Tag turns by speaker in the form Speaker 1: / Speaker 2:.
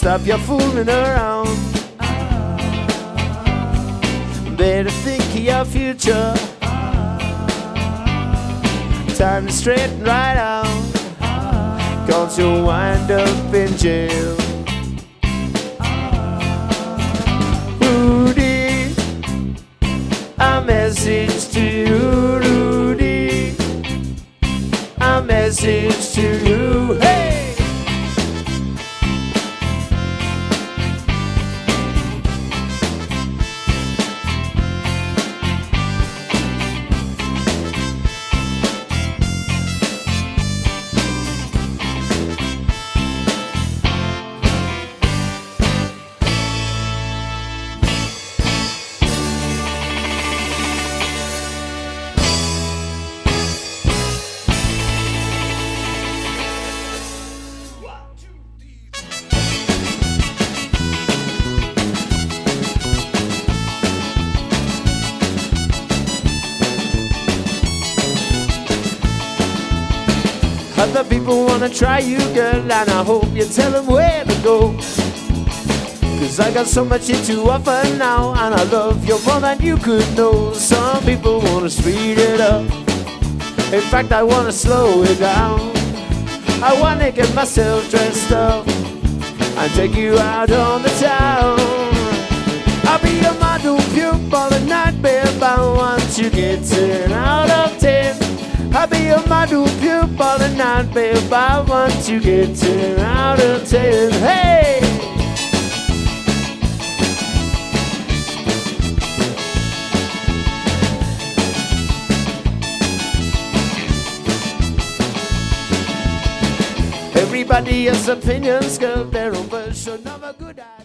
Speaker 1: stop your fooling around. Better think of your future. Time to straighten right out. Cause you'll wind up in jail. Rudy, a message to you, Rudy. A message to you. Other people wanna try you, girl, and I hope you tell them where to go. Cause I got so much here to offer now, and I love you more than you could know. Some people wanna speed it up. In fact, I wanna slow it down. I wanna get myself dressed up and take you out on the town. I'll be your model pupil at night, babe. I want you get 10 out of 10. I'll be your model pupil at night, babe. I want you get 10 out of 10. Hey! Everybody has opinions, girl, their own version of a good idea.